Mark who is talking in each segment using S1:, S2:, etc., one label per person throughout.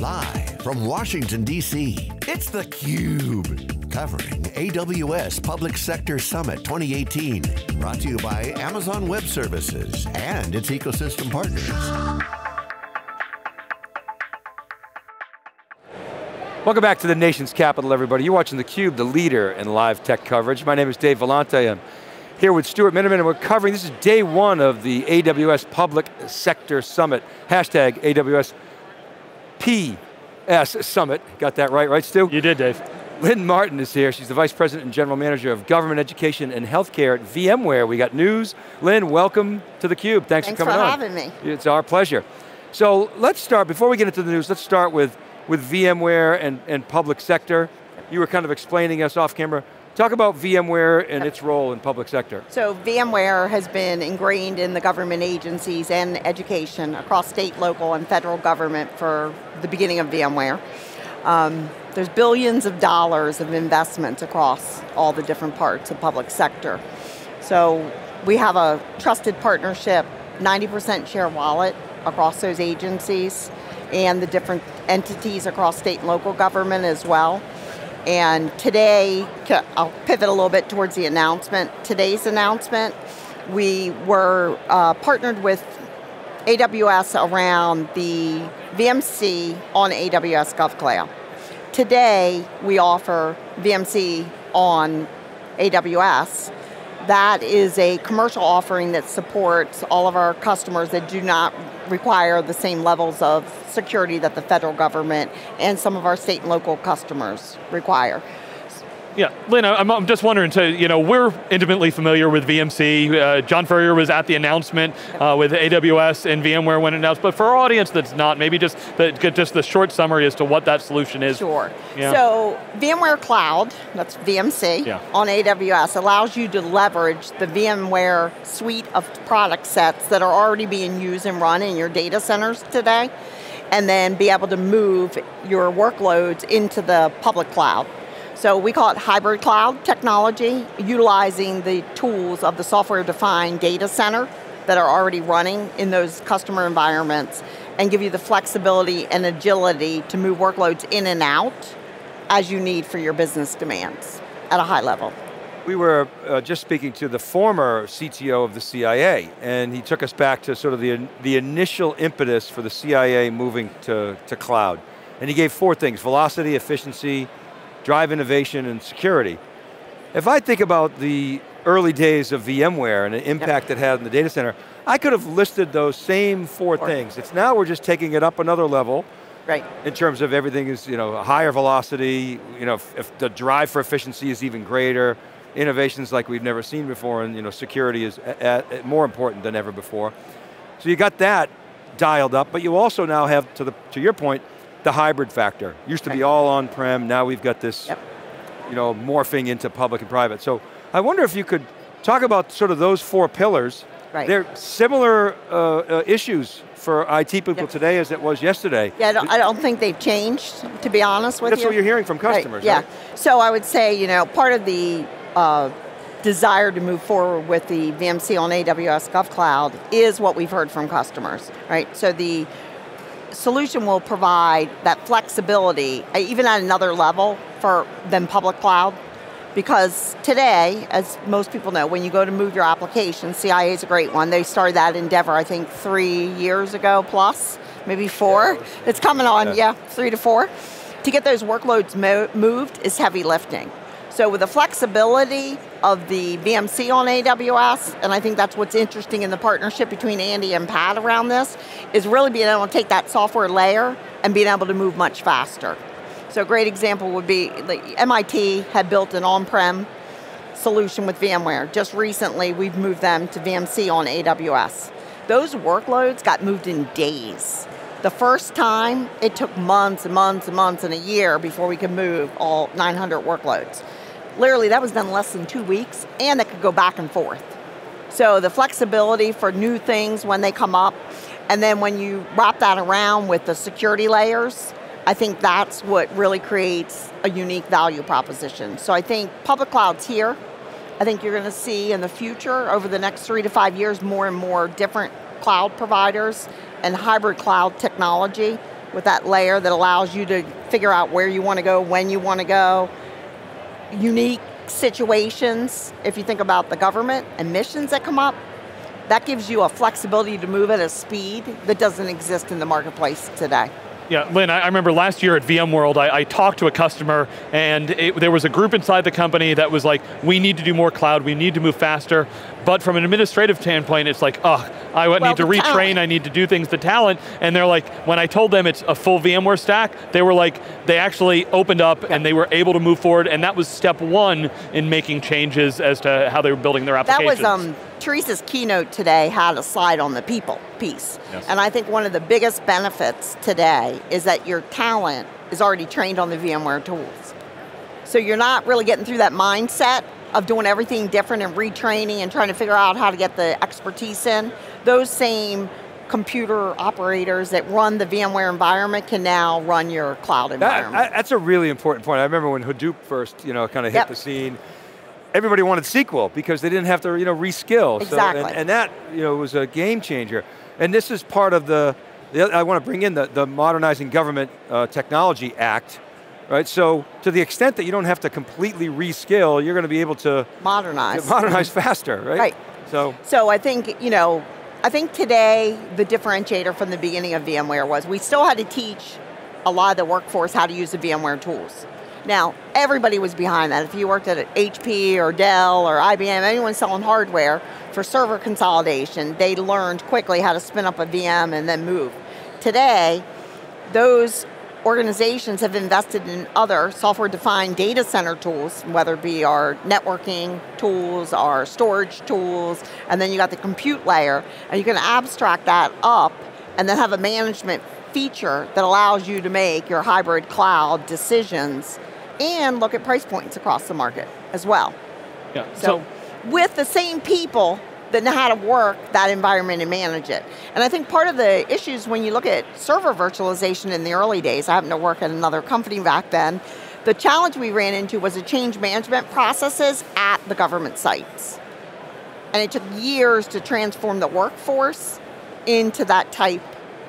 S1: Live from Washington, D.C., it's theCUBE. Covering AWS Public Sector Summit 2018. Brought to you by Amazon Web Services and its ecosystem partners.
S2: Welcome back to the nation's capital, everybody. You're watching theCUBE, the leader in live tech coverage. My name is Dave Vellante. I'm here with Stuart Miniman, and we're covering, this is day one of the AWS Public Sector Summit, hashtag AWS PS Summit. Got that right, right Stu?
S3: You did, Dave.
S2: Lynn Martin is here. She's the Vice President and General Manager of Government Education and Healthcare at VMware. We got news. Lynn, welcome to theCUBE. Thanks,
S4: Thanks
S2: for coming
S4: for
S2: on.
S4: having me.
S2: It's our pleasure. So let's start, before we get into the news, let's start with, with VMware and, and public sector. You were kind of explaining us off camera. Talk about VMware and its role in public sector.
S4: So VMware has been ingrained in the government agencies and education across state, local, and federal government for the beginning of VMware. Um, there's billions of dollars of investment across all the different parts of public sector. So we have a trusted partnership, 90% share wallet across those agencies and the different entities across state and local government as well. And today, I'll pivot a little bit towards the announcement. Today's announcement, we were uh, partnered with AWS around the VMC on AWS GovCloud. Today, we offer VMC on AWS. That is a commercial offering that supports all of our customers that do not require the same levels of security that the federal government and some of our state and local customers require.
S3: Yeah, Lynn, I'm, I'm just wondering, so, you know, we're intimately familiar with VMC. Uh, John Furrier was at the announcement uh, with AWS and VMware when it announced, but for our audience that's not, maybe just the, just the short summary as to what that solution is.
S4: Sure.
S3: Yeah.
S4: So VMware Cloud, that's VMC,
S3: Yeah.
S4: on AWS allows you to leverage the VMware suite of product sets that are already being used and run in your data centers today, and then be able to move your workloads into the public cloud. So we call it hybrid cloud technology, utilizing the tools of the software-defined data center that are already running in those customer environments and give you the flexibility and agility to move workloads in and out as you need for your business demands at a high level.
S2: We were uh, just speaking to the former CTO of the CIA, and he took us back to sort of the, the initial impetus for the CIA moving to, to cloud. And he gave four things, velocity, efficiency, drive innovation, and security. If I think about the early days of VMware and the impact it had in the data center, I could have listed those same four
S4: Four.
S2: things. It's now we're just taking it up another level,
S4: Right.
S2: in terms of everything is you know higher velocity, you know if, if the drive for efficiency is even greater, innovations like we've never seen before, and you know security is more important than ever before. So you got that dialed up, but you also now have to the to your point, the hybrid factor. Used to be all on-prem, now we've got this,
S4: Yep.
S2: you know, morphing into public and private. So I wonder if you could talk about sort of those four pillars.
S4: Right.
S2: They're similar uh, uh, issues for IT people
S4: Yep.
S2: today as it was yesterday.
S4: Yeah, I don't, I don't think they've changed, to be honest with
S2: That's
S4: you.
S2: what you're hearing from
S4: Right,
S2: customers,
S4: yeah.
S2: right?
S4: So I would say, you know, part of the uh, desire to move forward with the VMC on AWS GovCloud is what we've heard from customers, right? So the solution will provide that flexibility, uh, even at another level for than public cloud. Because today, as most people know, when you go to move your application, CIA is a great one. They started that endeavor, I think, three years ago plus, maybe four. It's coming on,
S2: Yeah.
S4: yeah, three to four. To get those workloads mo- moved is heavy lifting. So with the flexibility of the VMC on AWS, and I think that's what's interesting in the partnership between Andy and Pat around this, is really being able to take that software layer and being able to move much faster. So a great example would be, MIT had built an on-prem solution with VMware. Just recently, we've moved them to VMC on AWS. Those workloads got moved in days. The first time, it took months and months and months and a year before we could move all 900 workloads. Literally, that was done less than two weeks, and it could go back and forth. So the flexibility for new things when they come up, and then when you wrap that around with the security layers, I think that's what really creates a unique value proposition. So I think public cloud's here. I think you're going to see in the future, over the next three to five years, more and more different cloud providers and hybrid cloud technology with that layer that allows you to figure out where you want to go, when you want to go, unique situations, if you think about the government and missions that come up, that gives you a flexibility to move at a speed that doesn't exist in the marketplace today.
S3: Yeah, Lynn, I, remember last year at VMworld, I, I talked to a customer and it, there was a group inside the company that was like, we need to do more cloud, we need to move faster. But from an administrative standpoint, it's like, oh, I well, need to retrain, talent. I need to do things to talent. And they're like, when I told them it's a full VMware stack, they were like, they actually opened up and they were able to move forward. And that was step one in making changes as to how they were building their applications.
S4: That was, um, Teresa's keynote today had a slide on the people piece. Yes. And I think one of the biggest benefits today is that your talent is already trained on the VMware tools. So you're not really getting through that mindset of doing everything different and retraining and trying to figure out how to get the expertise in. Those same computer operators that run the VMware environment can now run your cloud environment.
S2: That, that's a really important point. I remember when Hadoop first, you know, kind of hit yep. the scene, everybody wanted SQL because they didn't have to, you know, reskill.
S4: Exactly.
S2: So, and, and, that, you know, was a game changer. And this is part of the, the I want to bring in the, the Modernizing Government uh, Technology Act, right? So to the extent that you don't have to completely reskill, you're going to be able to
S4: modernize,
S2: modernize faster, right?
S4: Right.
S2: So,
S4: so I think you know, I think today the differentiator from the beginning of VMware was we still had to teach a lot of the workforce how to use the VMware tools. Now, everybody was behind that. If you worked at HP or Dell or IBM, anyone selling hardware for server consolidation, they learned quickly how to spin up a VM and then move. Today, those organizations have invested in other software-defined data center tools, whether it be our networking tools, our storage tools, and then you got the compute layer, and you can abstract that up and then have a management feature that allows you to make your hybrid cloud decisions and look at price points across the market as well.
S3: Yeah.
S4: So, so with the same people that know how to work that environment and manage it. And I think part of the issues when you look at server virtualization in the early days, I happened to work at another company back then, the challenge we ran into was the change management processes at the government sites. And it took years to transform the workforce into that type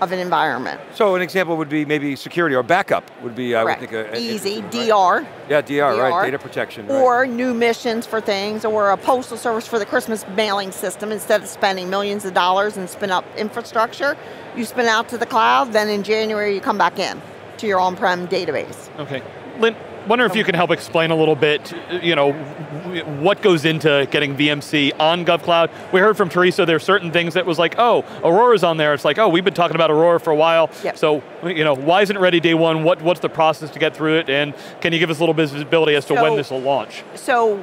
S4: of an environment.
S2: So an example would be maybe security or backup would be,
S4: Correct.
S2: I would think, a,
S4: easy DR.
S2: Yeah, DR, DR, right? Data protection.
S4: Or
S2: right.
S4: new missions for things, or a postal service for the Christmas mailing system. Instead of spending millions of dollars and spin up infrastructure, you spin out to the cloud. Then in January you come back in to your on-prem database.
S3: Okay, Lynn wonder if you can help explain a little bit, you know, what goes into getting VMC on GovCloud. We heard from Teresa, there are certain things that was like, oh, Aurora's on there. It's like, oh, we've been talking about Aurora for a while.
S4: Yep.
S3: So, you know, why isn't it ready day one? What, what's the process to get through it? And can you give us a little visibility as to so, when this will launch?
S4: So,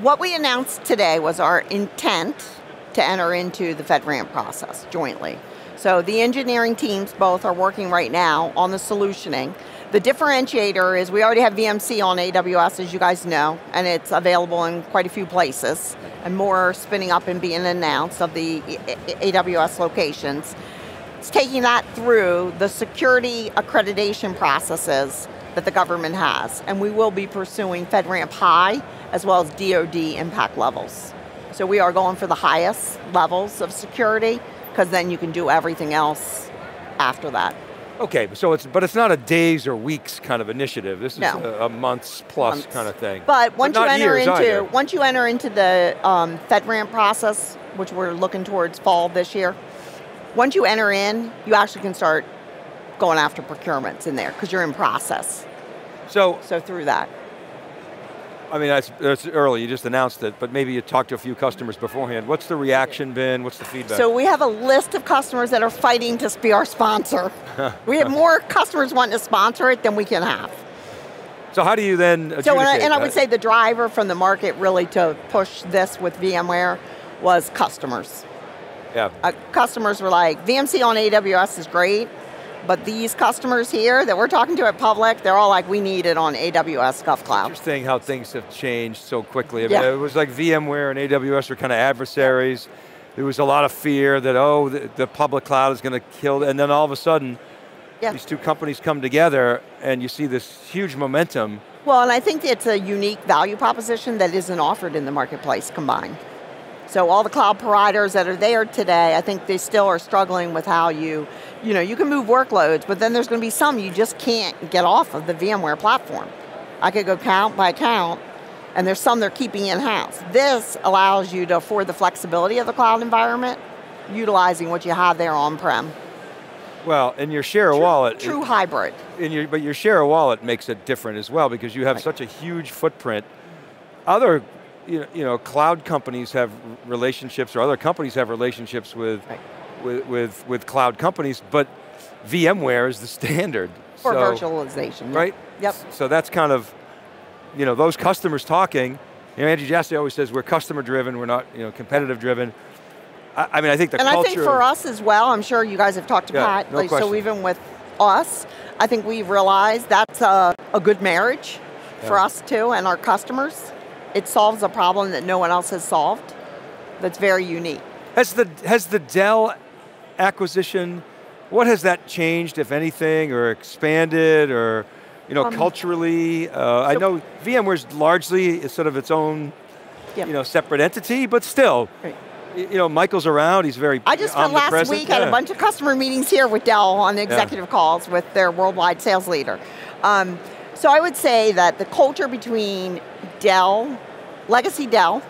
S4: what we announced today was our intent to enter into the FedRAMP process jointly. So the engineering teams both are working right now on the solutioning. The differentiator is we already have VMC on AWS, as you guys know, and it's available in quite a few places, and more spinning up and being announced of the AWS locations. It's taking that through the security accreditation processes that the government has, and we will be pursuing FedRAMP High as well as DoD impact levels. So we are going for the highest levels of security, because then you can do everything else after that.
S2: Okay, so it's but it's not a days or weeks kind of initiative. This is
S4: no.
S2: a, a, months plus months. kind of thing.
S4: But once
S2: but
S4: you enter into
S2: either.
S4: once you enter into the um, FedRAMP process, which we're looking towards fall this year, once you enter in, you actually can start going after procurements in there because you're in process.
S2: So
S4: so through that.
S2: I mean, that's, that's early, you just announced it, but maybe you talked to a few customers beforehand. What's the reaction been? What's the feedback?
S4: So we have a list of customers that are fighting to be our sponsor. we have more customers wanting to sponsor it than we can have.
S2: So how do you then
S4: So and I, and I would say the driver from the market really to push this with VMware was customers.
S2: Yeah.
S4: Uh, customers were like, VMC on AWS is great, but these customers here that we're talking to at Public, they're all like, we need it on AWS GovCloud.
S2: Interesting how things have changed so quickly. I
S4: mean, yeah.
S2: it was like VMware and AWS were kind of adversaries. There was a lot of fear that, oh, the, the public cloud is going to kill, and then all of a sudden, yeah. these two companies come together and you see this huge momentum.
S4: Well, and I think it's a unique value proposition that isn't offered in the marketplace combined. So all the cloud providers that are there today, I think they still are struggling with how you, you know, you can move workloads, but then there's going to be some you just can't get off of the VMware platform. I could go count by count, and there's some they're keeping in-house. This allows you to afford the flexibility of the cloud environment, utilizing what you have there on-prem.
S2: Well, and your share of wallet.
S4: True hybrid.
S2: In your, but your share of wallet makes it different as well because you have right. such a huge footprint. Other you know, you know, cloud companies have relationships or other companies have relationships with, right. with, with, with, cloud companies, but VMware is the standard.
S4: For so, virtualization.
S2: Right?
S4: Yep.
S2: So that's kind of, you know, those customers talking, you know, Andy Jassy always says we're customer driven, we're not, you know, competitive driven. I, I mean, I think the
S4: and
S2: culture.
S4: And I think for us as well, I'm sure you guys have talked to
S2: yeah,
S4: Pat,
S2: no
S4: like, so even with us, I think we've realized that's a, a good marriage yeah. for us too and our customers it solves a problem that no one else has solved that's very unique.
S2: Has the, has the Dell acquisition, what has that changed, if anything, or expanded, or you know, um, culturally? Uh, so I know VMware's largely sort of its own yep. you know, separate entity, but still, right. you know, Michael's around, he's very
S4: I just spent last week, yeah. had a bunch of customer meetings here with Dell on the executive yeah. calls with their worldwide sales leader. Um, so I would say that the culture between Dell, legacy Dell,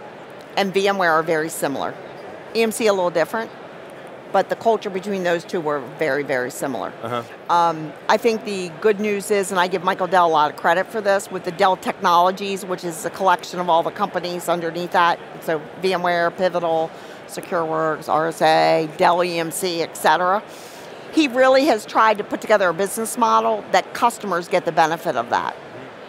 S4: and VMware are very similar. EMC a little different, but the culture between those two were very, very similar. Uh-huh. Um, I think the good news is, and I give Michael Dell a lot of credit for this, with the Dell Technologies, which is a collection of all the companies underneath that, so VMware, Pivotal, SecureWorks, RSA, Dell EMC, et cetera he really has tried to put together a business model that customers get the benefit of that.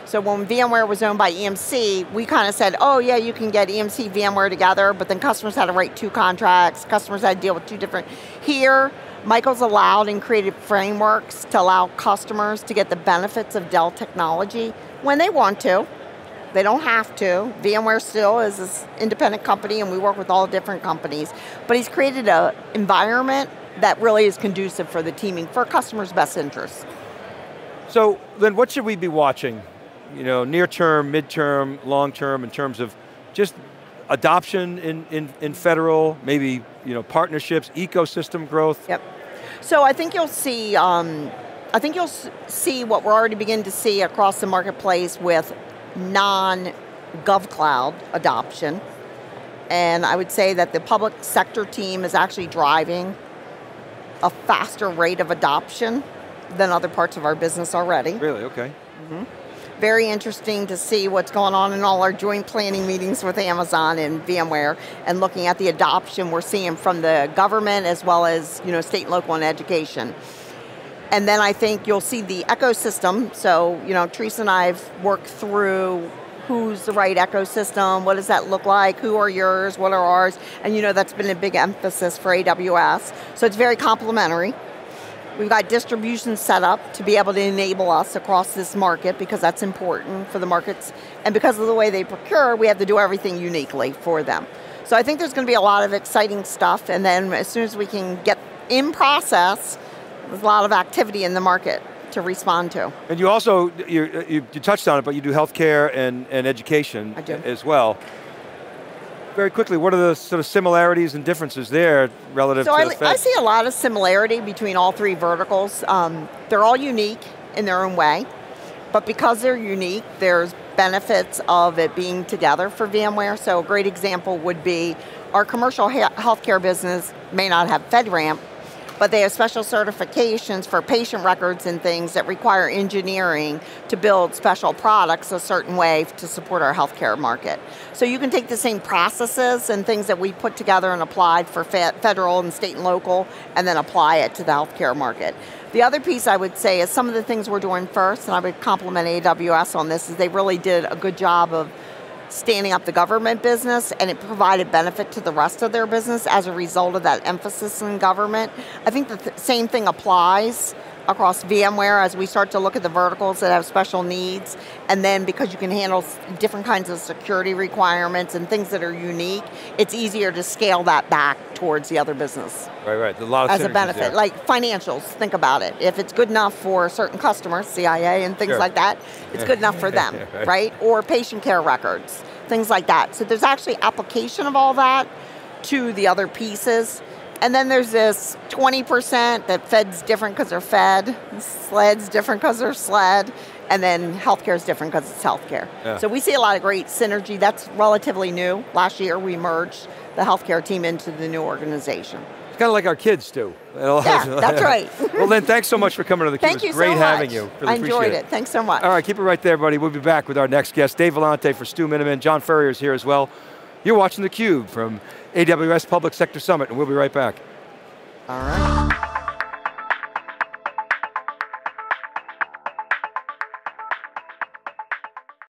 S4: So when VMware was owned by EMC, we kind of said, oh yeah, you can get EMC, VMware together, but then customers had to write two contracts, customers had to deal with two different. Here, Michael's allowed and created frameworks to allow customers to get the benefits of Dell technology when they want to. They don't have to. VMware still is an independent company and we work with all different companies. But he's created an environment that really is conducive for the teaming for customers' best interests.
S2: So then what should we be watching? You know, near term, mid-term, long term in terms of just adoption in, in, in federal, maybe you know, partnerships, ecosystem growth?
S4: Yep. So I think you'll see, um, I think you'll see what we're already beginning to see across the marketplace with non-gov cloud adoption. And I would say that the public sector team is actually driving a faster rate of adoption than other parts of our business already.
S2: Really, okay.
S4: Mm-hmm. Very interesting to see what's going on in all our joint planning meetings with Amazon and VMware and looking at the adoption we're seeing from the government as well as you know, state, and local, and education. And then I think you'll see the ecosystem. So, you know, Teresa and I have worked through who's the right ecosystem, what does that look like, who are yours, what are ours, and you know that's been a big emphasis for AWS. So it's very complementary. We've got distribution set up to be able to enable us across this market because that's important for the markets. And because of the way they procure, we have to do everything uniquely for them. So I think there's going to be a lot of exciting stuff. And then as soon as we can get in process, there's a lot of activity in the market to respond to.
S2: And you also, you, you, you touched on it, but you do healthcare and, and education as well. Very quickly, what are the sort of similarities and differences there relative
S4: so
S2: to
S4: I, I see a lot of similarity between all three verticals. Um, they're all unique in their own way, but because they're unique, there's benefits of it being together for VMware. So a great example would be our commercial healthcare business may not have FedRAMP, but they have special certifications for patient records and things that require engineering to build special products a certain way to support our healthcare market. So you can take the same processes and things that we put together and applied for federal and state and local and then apply it to the healthcare market. The other piece I would say is some of the things we're doing first, and I would compliment AWS on this, is they really did a good job of standing up the government business and it provided benefit to the rest of their business as a result of that emphasis in government. I think the th- same thing applies across VMware as we start to look at the verticals that have special needs. And then because you can handle different kinds of security requirements and things that are unique, it's easier to scale that back towards the other business.
S2: Right, right. A lot
S4: of as a benefit.
S2: There.
S4: Like financials, think about it. If it's good enough for certain customers, CIA and things
S2: sure.
S4: like that, it's good enough for them, right. right? Or patient care records, things like that. So there's actually application of all that to the other pieces. And then there's this 20% that Fed's different because they're Fed, SLED's different because they're SLED, and then healthcare is different because it's healthcare.
S2: Yeah.
S4: So we see a lot of great synergy. That's relatively new. Last year we merged the healthcare team into the new organization.
S2: It's kind of like our kids do.
S4: Yeah, that's right.
S2: well, Lynn, thanks so much for coming to the
S4: Thank you
S2: great
S4: so
S2: having you. Really
S4: I enjoyed
S2: appreciate
S4: it. Thanks so much.
S2: All right, keep it right there, buddy. We'll be back with our next guest. Dave Vellante for Stu Miniman. John Furrier is here as well. You're watching theCUBE from AWS Public Sector Summit, and we'll be right back.
S4: All right.